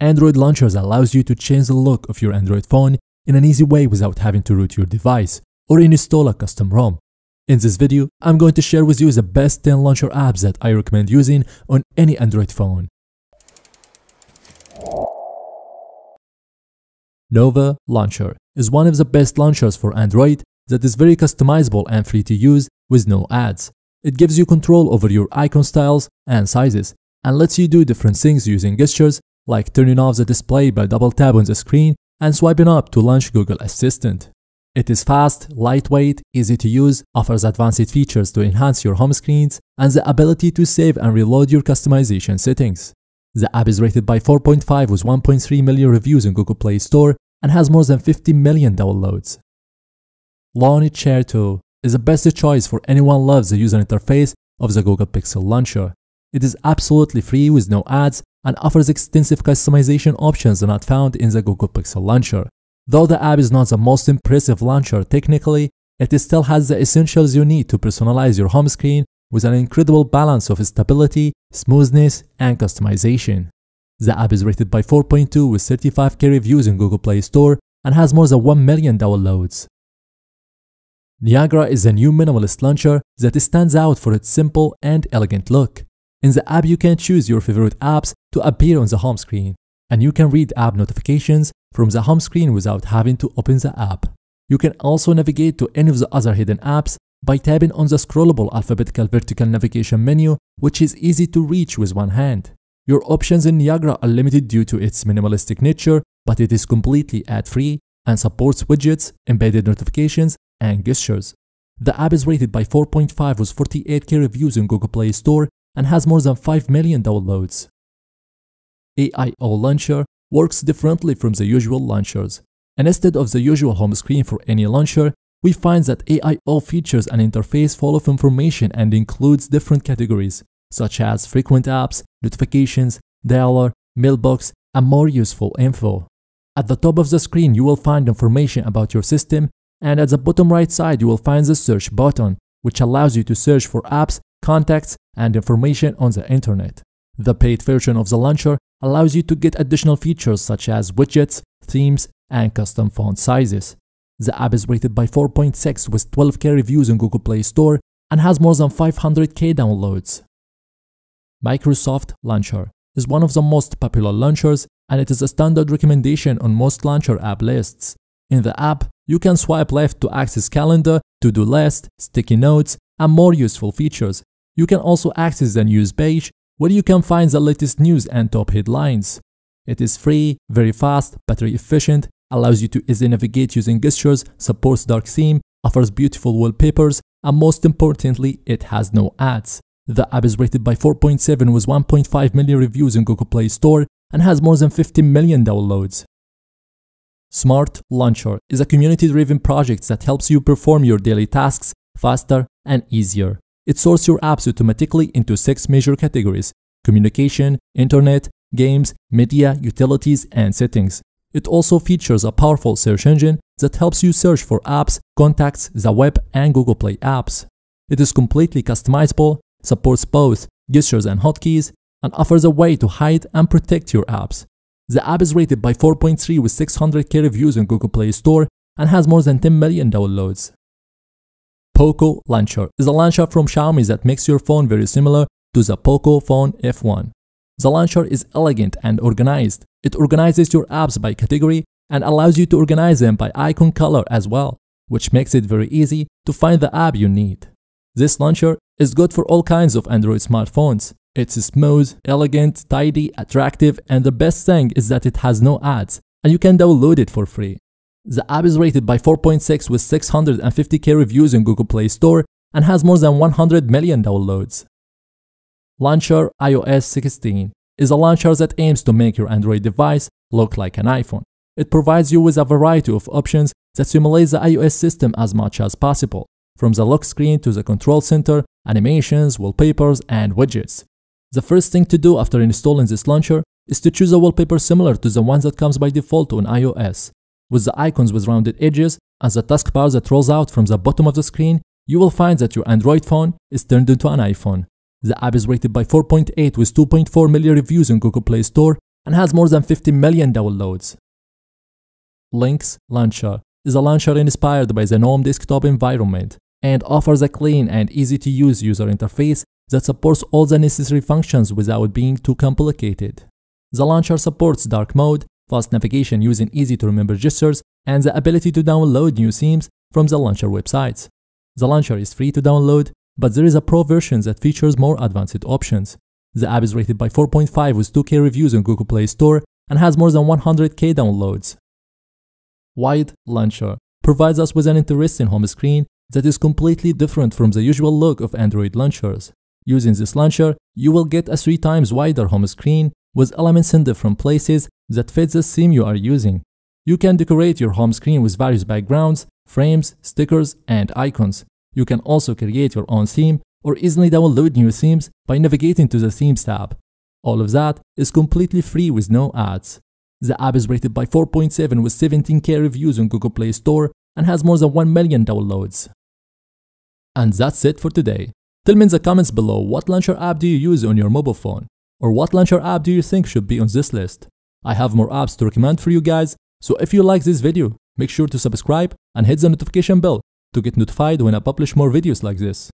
Android Launchers allows you to change the look of your Android phone in an easy way without having to root your device or install a custom ROM. In this video, I'm going to share with you the best 10 launcher apps that I recommend using on any Android phone. Nova Launcher is one of the best launchers for Android that is very customizable and free to use with no ads. It gives you control over your icon styles and sizes and lets you do different things using gestures like turning off the display by double tap on the screen and swiping up to launch Google Assistant. It is fast, lightweight, easy to use, offers advanced features to enhance your home screens, and the ability to save and reload your customization settings. The app is rated by 4.5 with 1.3 million reviews in Google Play Store and has more than 50 million downloads. Lawnchair 2 is the best choice for anyone loves the user interface of the Google Pixel Launcher. It is absolutely free with no ads and offers extensive customization options not found in the Google Pixel Launcher. Though the app is not the most impressive launcher technically, it still has the essentials you need to personalize your home screen with an incredible balance of stability, smoothness, and customization. The app is rated by 4.2 with 35k reviews in Google Play Store and has more than 1 million downloads. Niagara is a new minimalist launcher that stands out for its simple and elegant look. In the app, you can choose your favorite apps to appear on the home screen, and you can read app notifications from the home screen without having to open the app. You can also navigate to any of the other hidden apps by tapping on the scrollable alphabetical vertical navigation menu, which is easy to reach with one hand. Your options in Niagara are limited due to its minimalistic nature, but it is completely ad-free and supports widgets, embedded notifications, and gestures. The app is rated by 4.5 with 48k reviews in Google Play Store and has more than 5 million downloads. AIO Launcher works differently from the usual launchers. And instead of the usual home screen for any launcher, we find that AIO features an interface full of information and includes different categories, such as frequent apps, notifications, dialer, mailbox, and more useful info. At the top of the screen, you will find information about your system, and at the bottom right side, you will find the search button, which allows you to search for apps, contacts, and information on the internet. The paid version of the launcher allows you to get additional features such as widgets, themes, and custom font sizes. The app is rated by 4.6 with 12k reviews in Google Play Store and has more than 500k downloads. Microsoft Launcher is one of the most popular launchers and it is a standard recommendation on most launcher app lists. In the app, you can swipe left to access calendar, to-do list, sticky notes, and more useful features. You can also access the news page where you can find the latest news and top headlines. It is free, very fast, battery efficient, allows you to easily navigate using gestures, supports dark theme, offers beautiful wallpapers, and most importantly, it has no ads. The app is rated by 4.7 with 1.5 million reviews in Google Play Store and has more than 50 million downloads. Smart Launcher is a community-driven project that helps you perform your daily tasks faster and easier. It sorts your apps automatically into six major categories communication, internet, games, media, utilities, and settings. It also features a powerful search engine that helps you search for apps, contacts, the web, and Google Play apps. It is completely customizable, supports both gestures and hotkeys, and offers a way to hide and protect your apps. The app is rated by 4.3 with 600k reviews in Google Play Store and has more than 10 million downloads. Poco Launcher is a launcher from Xiaomi that makes your phone very similar to the Pocophone F1. The launcher is elegant and organized. It organizes your apps by category and allows you to organize them by icon color as well, which makes it very easy to find the app you need. This launcher is good for all kinds of Android smartphones. It's smooth, elegant, tidy, attractive, and the best thing is that it has no ads, and you can download it for free. The app is rated by 4.6 with 650k reviews in Google Play Store and has more than 100 million downloads. Launcher iOS 16 is a launcher that aims to make your Android device look like an iPhone. It provides you with a variety of options that simulate the iOS system as much as possible, from the lock screen to the control center, animations, wallpapers, and widgets. The first thing to do after installing this launcher is to choose a wallpaper similar to the one that comes by default on iOS. With the icons with rounded edges and the taskbar that rolls out from the bottom of the screen, you will find that your Android phone is turned into an iPhone. The app is rated by 4.8 with 2.4 million reviews in Google Play Store and has more than 50 million downloads. Lynx Launcher is a launcher inspired by the GNOME desktop environment and offers a clean and easy to use user interface that supports all the necessary functions without being too complicated. The launcher supports dark mode, fast navigation using easy to remember gestures, and the ability to download new themes from the launcher websites. The launcher is free to download, but there is a pro version that features more advanced options. The app is rated by 4.5 with 2K reviews on Google Play Store and has more than 100k downloads. Wide Launcher provides us with an interesting home screen that is completely different from the usual look of Android launchers. Using this launcher, you will get a 3 times wider home screen with elements in different places that fit the theme you are using. You can decorate your home screen with various backgrounds, frames, stickers, and icons. You can also create your own theme or easily download new themes by navigating to the Themes tab. All of that is completely free with no ads. The app is rated by 4.7 with 17k reviews on Google Play Store and has more than 1 million downloads. And that's it for today. Tell me in the comments below what launcher app do you use on your mobile phone? Or what launcher app do you think should be on this list? I have more apps to recommend for you guys, so if you like this video, make sure to subscribe and hit the notification bell to get notified when I publish more videos like this.